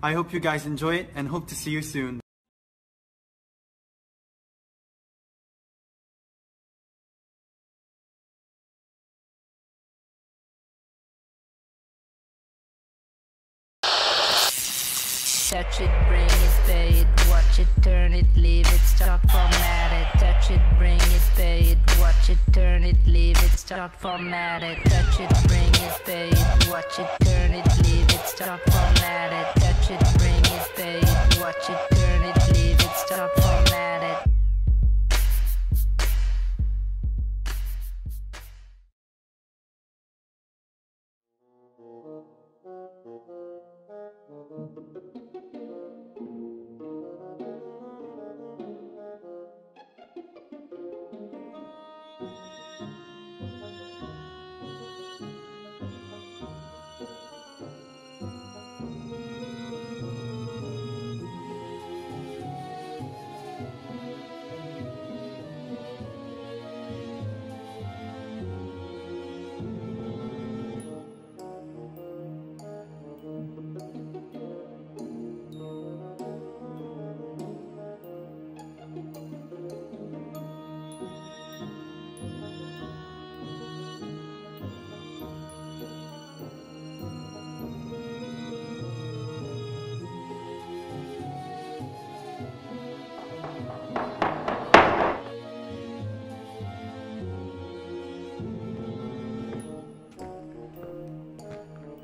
I hope you guys enjoy it and hope to see you soon. Start format it. Touch it, bring it, it, watch it, turn it, leave it, start format it. Touch it, bring it, it, watch it, turn it, leave it, start format it.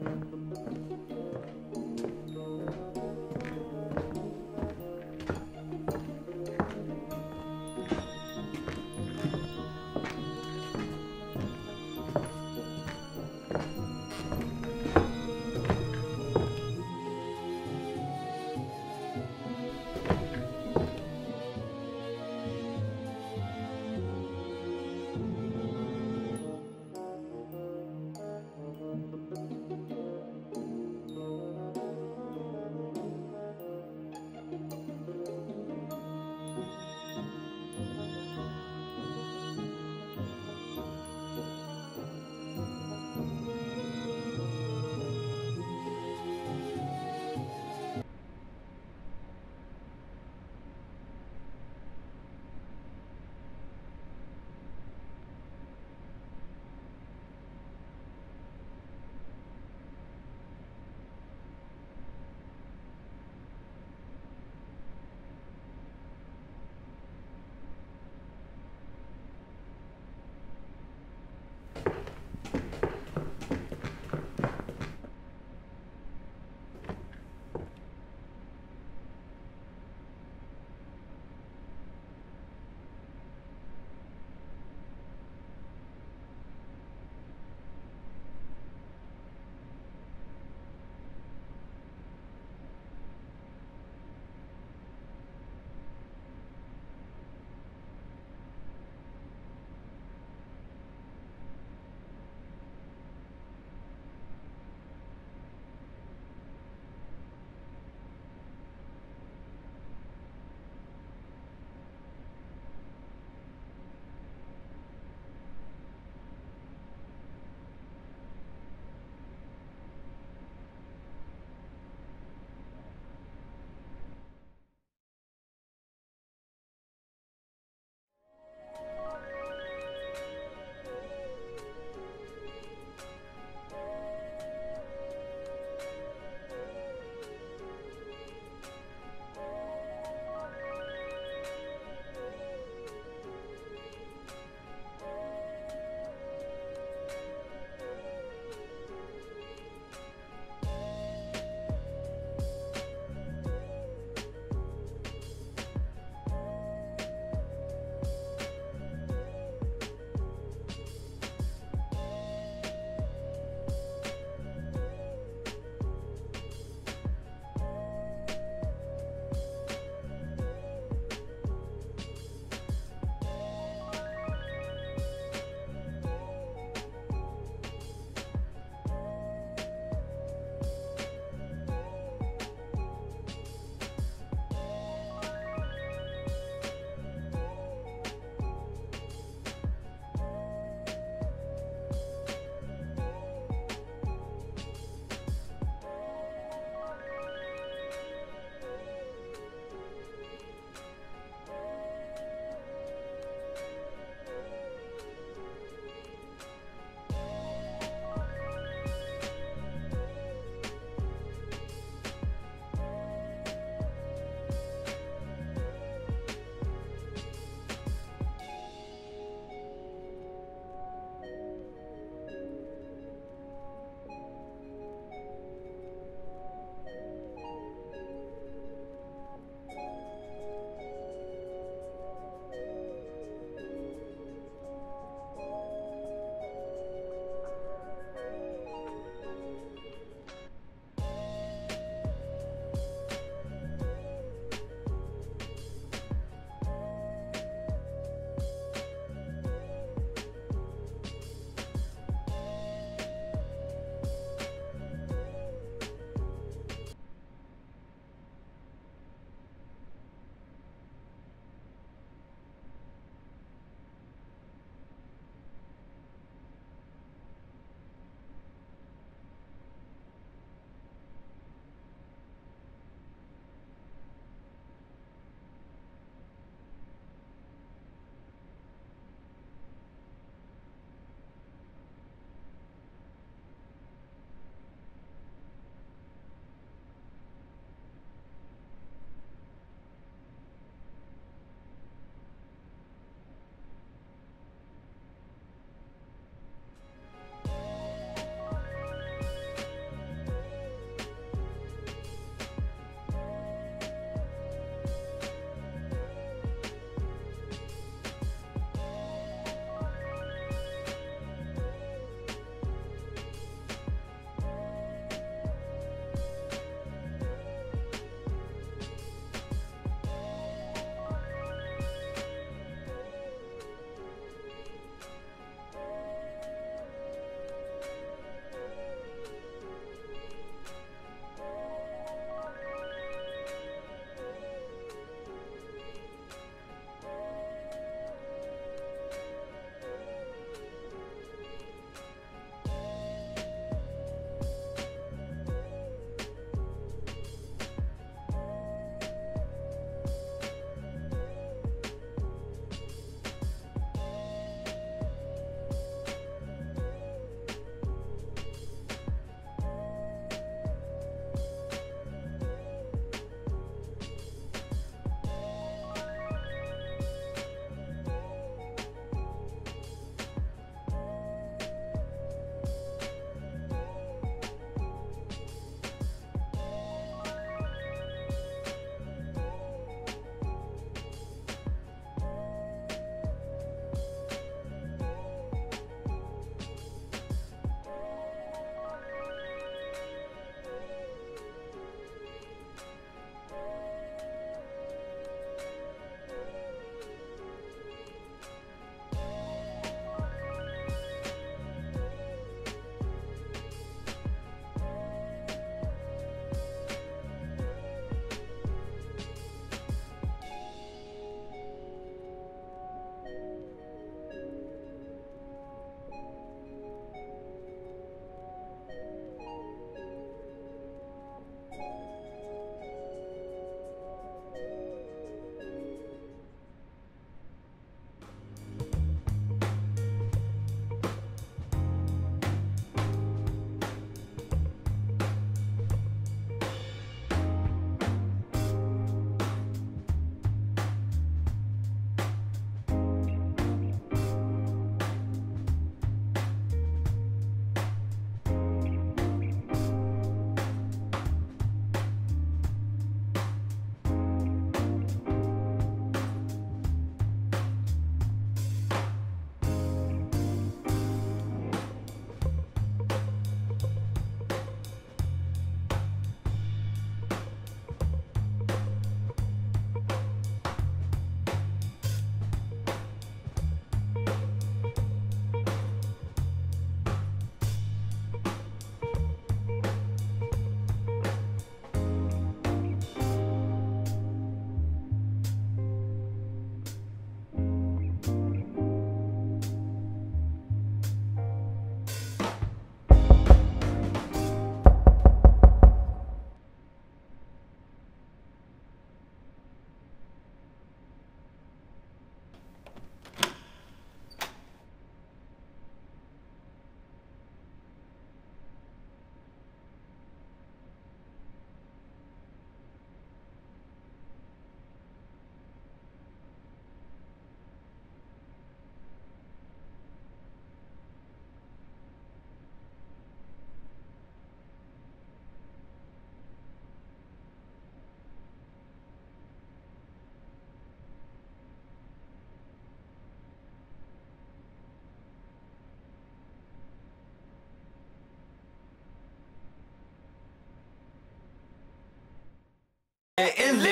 嗯。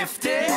50